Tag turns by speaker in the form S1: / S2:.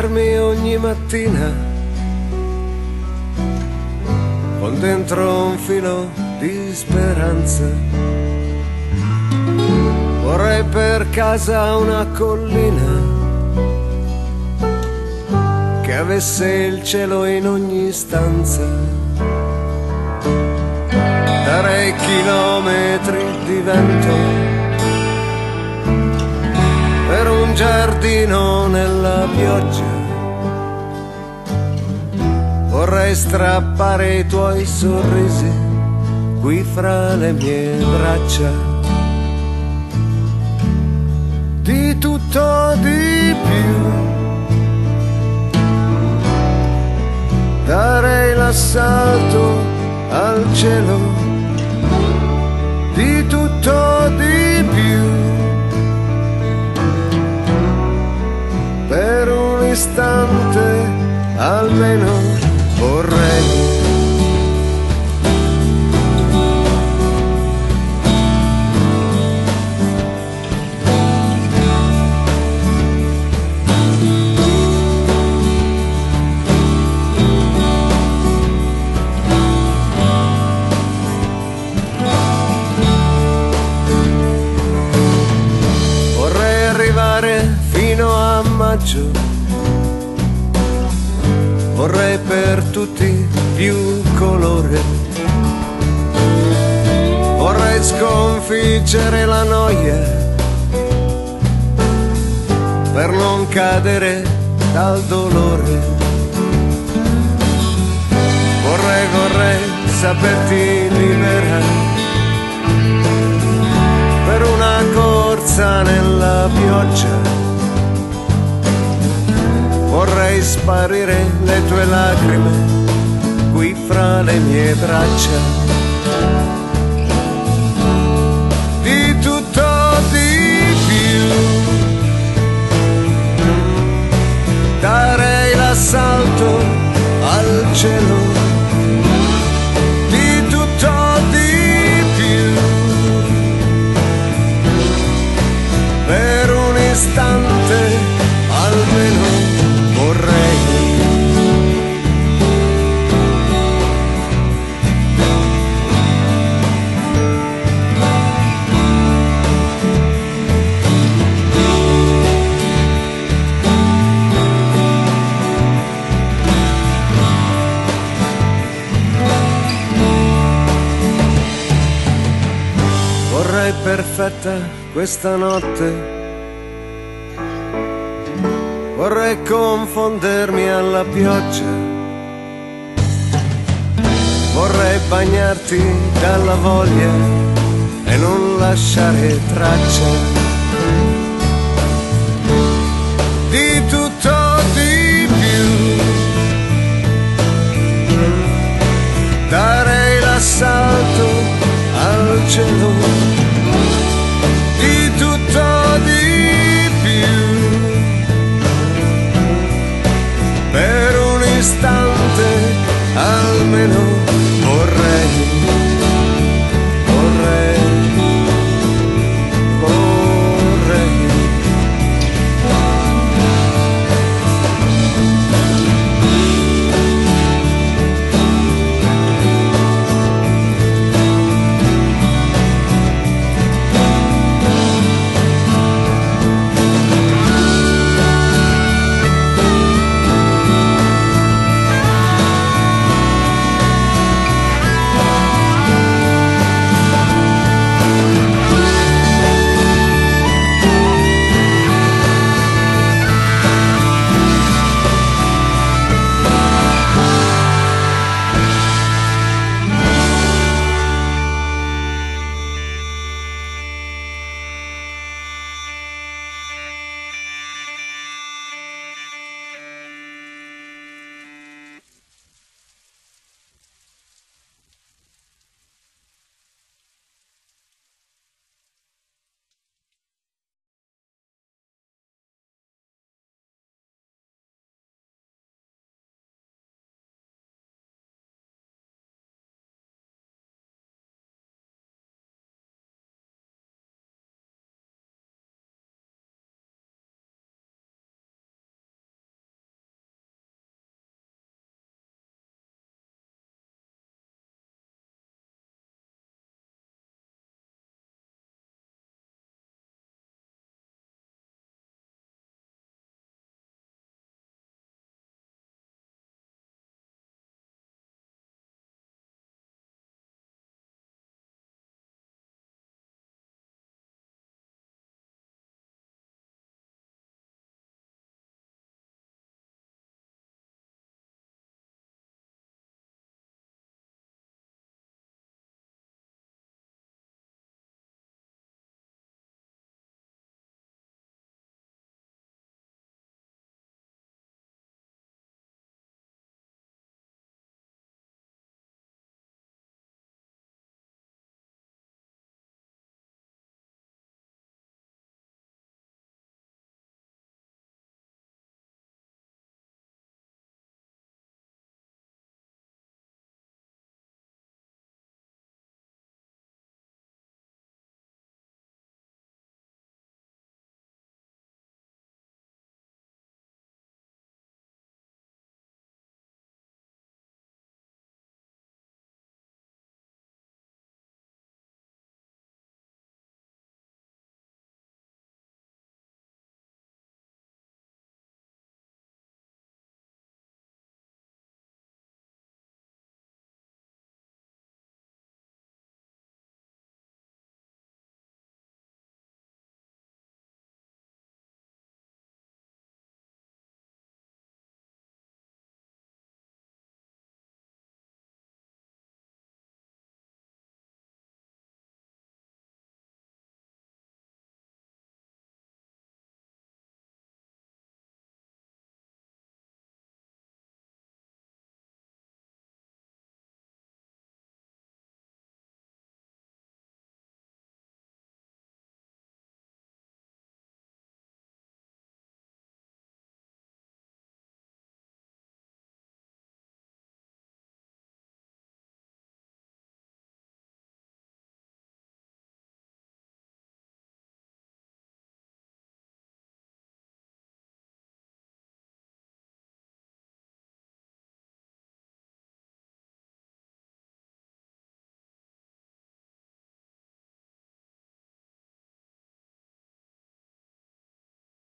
S1: Svegliarmi ogni mattina con dentro un filo di speranza. Vorrei per casa una collina che avesse il cielo in ogni stanza. Darei chilometri di vento per un giardino nella pioggia. Vorrei strappare i tuoi sorrisi qui fra le mie braccia. Di tutto di più. Darei l'assalto al cielo. Di tutto di più. Per un istante almeno vorrei. Vorrei arrivare fino a maggio. Vorrei per tutti più colore. Vorrei sconfiggere la noia per non cadere dal dolore. Vorrei, vorrei saperti liberare per una corsa nella pioggia. Sparire le tue lacrime qui fra le mie braccia. Di tutto di più. Darei l'assalto al cielo. Di tutto di più. per un istante perfetta questa notte Vorrei confondermi alla pioggia. Vorrei bagnarti dalla voglia e non lasciare traccia. Di tutto di più. Darei l'assalto al cielo. Per un istante almeno